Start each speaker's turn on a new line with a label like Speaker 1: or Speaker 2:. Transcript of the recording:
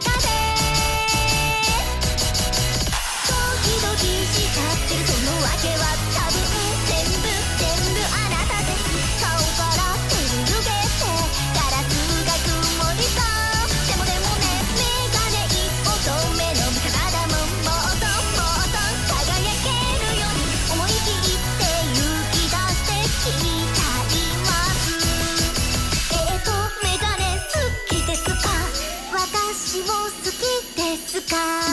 Speaker 1: ただ好きですか？